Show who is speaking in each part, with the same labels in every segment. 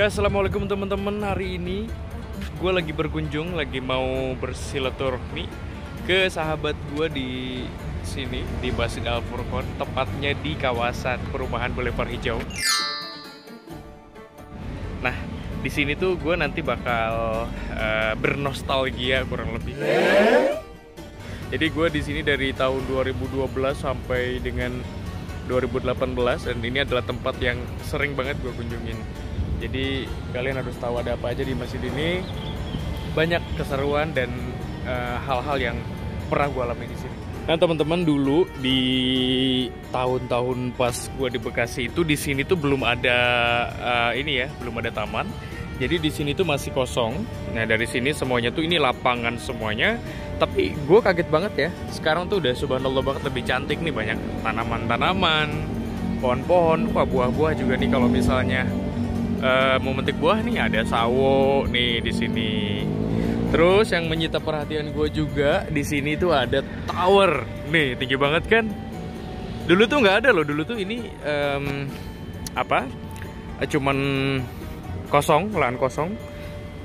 Speaker 1: Ya, assalamualaikum teman-teman. Hari ini gue lagi berkunjung, lagi mau bersilaturahmi ke sahabat gue di sini di Masjid Al Furqon, tepatnya di kawasan perumahan Boulevard Hijau. Nah, di sini tuh gue nanti bakal uh, bernostalgia kurang lebih. Jadi gue di sini dari tahun 2012 sampai dengan 2018 dan ini adalah tempat yang sering banget gue kunjungin. Jadi kalian harus tahu ada apa aja di masjid ini. Banyak keseruan dan eh, hal-hal uh, yang pernah gue alami di sini. Nah teman-teman dulu di tahun-tahun pas gue di Bekasi itu di sini tuh belum ada uh, ini ya, belum ada taman. Jadi di sini tuh masih kosong. Nah dari sini semuanya tuh ini lapangan semuanya. Tapi gue kaget banget ya. Sekarang tuh udah subhanallah banget lebih cantik nih banyak tanaman-tanaman, pohon-pohon, buah-buah juga nih kalau misalnya uh, mau metik buah nih ada sawo nih di sini. Terus yang menyita perhatian gue juga di sini tuh ada tower nih tinggi banget kan. Dulu tuh nggak ada loh. Dulu tuh ini um, apa? Cuman kosong, lahan kosong,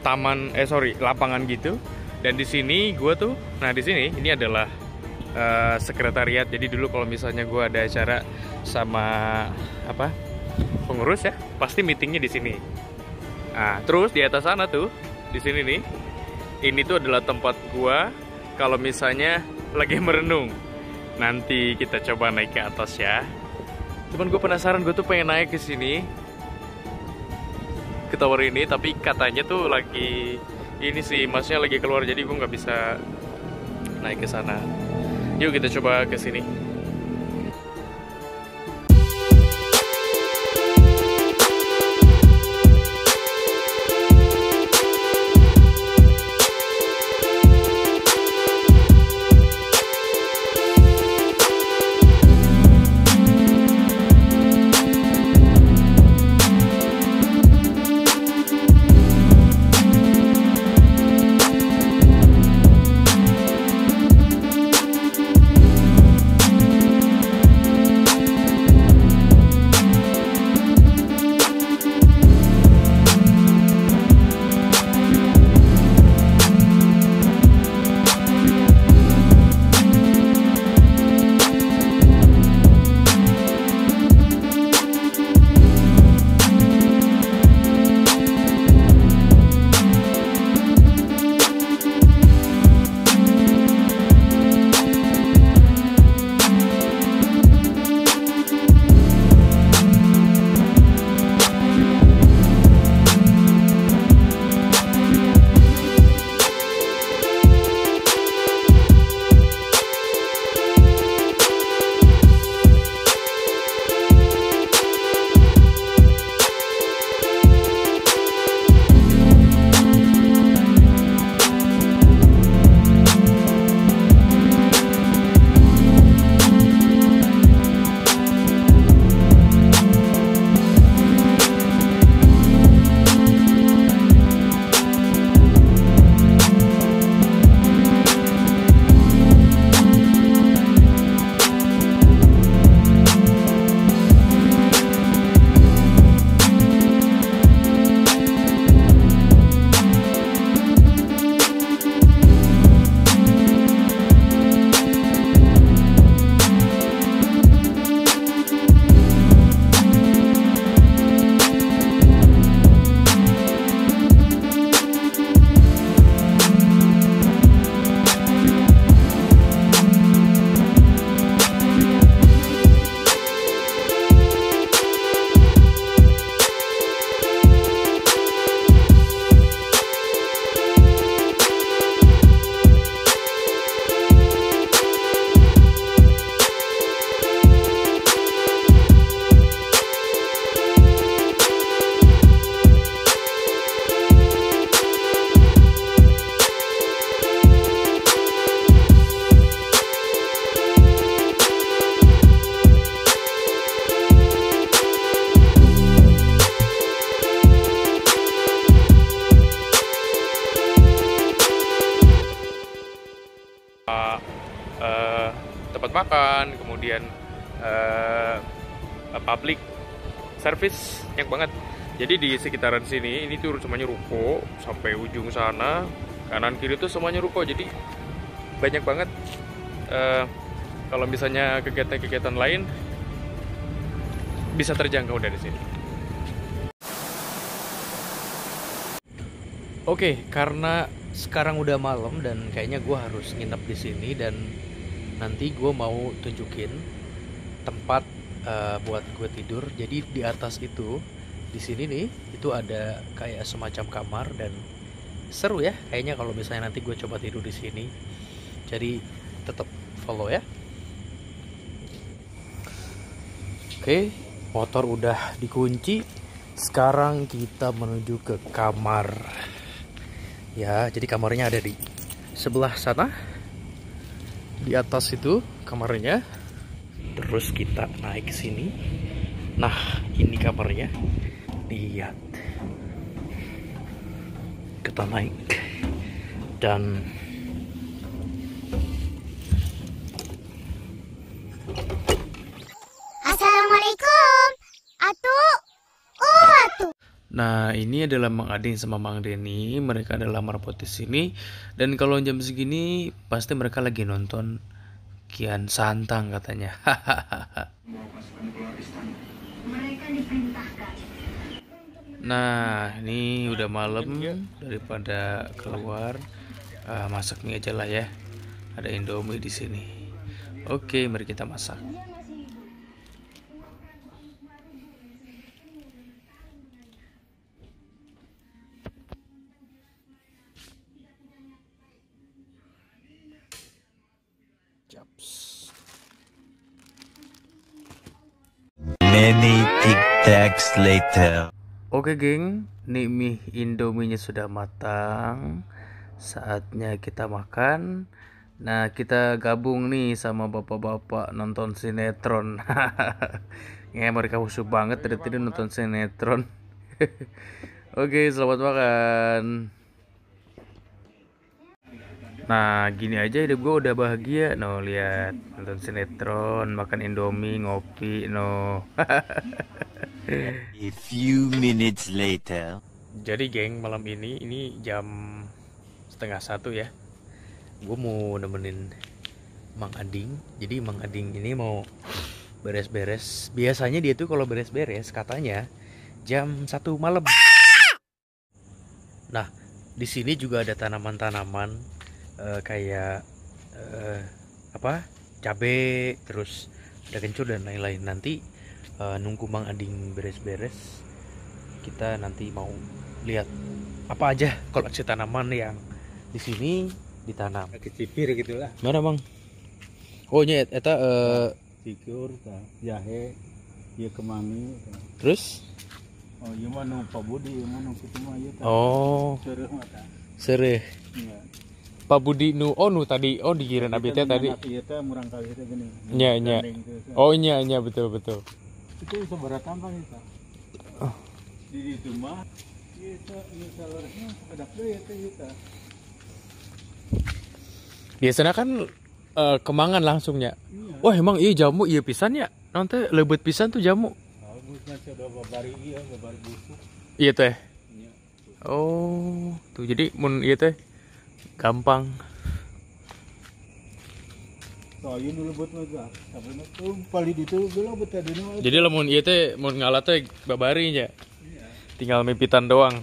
Speaker 1: taman eh sorry lapangan gitu. Dan di sini gue tuh, nah di sini ini adalah uh, sekretariat. Jadi dulu kalau misalnya gue ada acara sama apa pengurus ya, pasti meetingnya di sini. Nah terus di atas sana tuh, di sini nih, ini tuh adalah tempat gue kalau misalnya lagi merenung. Nanti kita coba naik ke atas ya. Cuman gue penasaran, gue tuh pengen naik ke sini ke tower ini tapi katanya tuh lagi ini sih masnya lagi keluar jadi gue nggak bisa naik ke sana yuk kita coba ke sini uh, tempat makan, kemudian uh, public service yang banget. jadi di sekitaran sini ini tuh semuanya ruko sampai ujung sana kanan kiri tuh semuanya ruko jadi banyak banget uh, kalau misalnya kegiatan-kegiatan lain bisa terjangkau dari sini. Oke, karena sekarang udah malam dan kayaknya gue harus nginep di sini dan nanti gue mau tunjukin tempat uh, buat gue tidur. Jadi di atas itu di sini nih itu ada kayak semacam kamar dan seru ya kayaknya kalau misalnya nanti gue coba tidur di sini. Jadi tetap follow ya. Oke motor udah dikunci. Sekarang kita menuju ke kamar ya jadi kamarnya ada di sebelah sana. Di atas itu kamarnya. Terus kita naik ke sini. Nah ini kamarnya. Lihat. Kita naik. Dan
Speaker 2: Assalamualaikum
Speaker 1: Nah ini adalah Mang Ading sama Mang Denny Mereka adalah marpot di sini Dan kalau jam segini pasti mereka lagi nonton Kian Santang katanya Nah, ini udah malam daripada keluar uh, masak mie aja lah ya. Ada Indomie di sini. Oke, mari kita masak.
Speaker 3: Many tic-tacs later.
Speaker 1: Oke geng, nih mie indominya sudah matang. Saatnya kita makan. Nah kita gabung nih sama bapak-bapak nonton sinetron. Ya mereka khusus banget dari tadi nonton sinetron. Oke selamat makan Nah gini aja hidup gue udah bahagia no lihat nonton sinetron makan indomie ngopi no.
Speaker 3: A few minutes later.
Speaker 1: Jadi geng malam ini ini jam setengah satu ya. Gue mau nemenin Mang Ading. Jadi Mang Ading ini mau beres-beres. Biasanya dia tuh kalau beres-beres katanya jam satu malam. Nah di sini juga ada tanaman-tanaman uh, kayak uh, apa cabe terus ada kencur dan lain-lain. Nanti uh, nunggu Mang Ading beres-beres kita nanti mau lihat apa aja koleksi tanaman yang di sini ditanam.
Speaker 4: Kecipir gitulah.
Speaker 1: Mana bang oh ini eta uh,
Speaker 4: cikur jahe iya kemangi
Speaker 1: terus?
Speaker 4: Oh iya mah nu pabudi iya mah nu kitu mah ieu
Speaker 1: oh.
Speaker 4: Sereh mata
Speaker 1: sereh
Speaker 4: iya
Speaker 1: Pak Budi nu oh nu tadi oh dikirim abi teh tadi.
Speaker 4: iya gini.
Speaker 1: Nya nya oh nya nya betul betul.
Speaker 4: Itu bisa berat apa itu oh. di itu mah kita ini salurnya ada ya teh kita
Speaker 1: biasanya kan uh, kemangan langsungnya iya. wah emang iya jamu iya pisan ya? Nanti lebet pisan tuh jamu.
Speaker 4: Iya babari busuk.
Speaker 1: Iya teh. Iya. oh tuh jadi mun iya teh gampang. Jadi lamun iya teh mun ngalah teh babari nya. Iya. tinggal mipitan doang.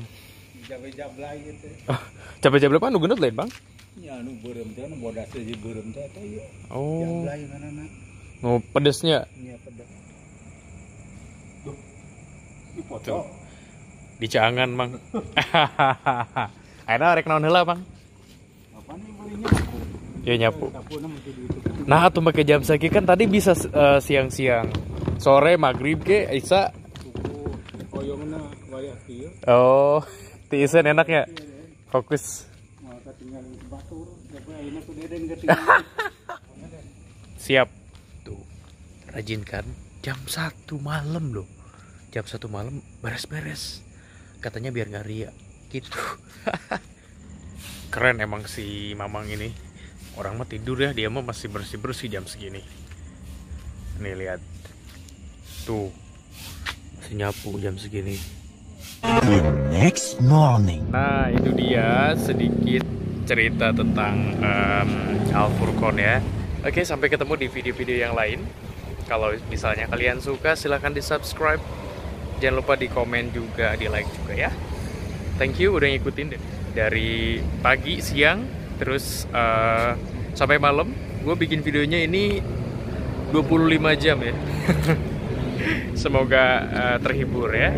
Speaker 1: Capek jablay apa? Nu gendut lain bang?
Speaker 4: Ya nu beureum teh nu bodas teh beureum teh teh ieu
Speaker 1: oh. Nu pedesnya?
Speaker 4: Iya pedes.
Speaker 1: Di Cangan, Mang. Ayeuna rek naon heula, Bang? Ya nyapu. Nah, tuh pakai jam segi kan tadi bisa uh, siang-siang. Sore maghrib ke Isa. Oh, tiisen enak ya. Fokus. Siap. Tuh. Rajin kan? Jam satu malam loh. Jam satu malam beres-beres. Katanya biar nggak ria. Gitu. Keren emang si Mamang ini orang mah tidur ya dia mah masih bersih bersih jam segini nih lihat tuh masih nyapu jam segini
Speaker 3: The next morning.
Speaker 1: Nah, itu dia sedikit cerita tentang um, Al Furqon ya. Oke, sampai ketemu di video-video yang lain. Kalau misalnya kalian suka, silahkan di subscribe. Jangan lupa di komen juga, di like juga ya. Thank you udah ngikutin deh. dari pagi, siang, terus uh, sampai malam. Gue bikin videonya ini 25 jam ya. Semoga uh, terhibur ya.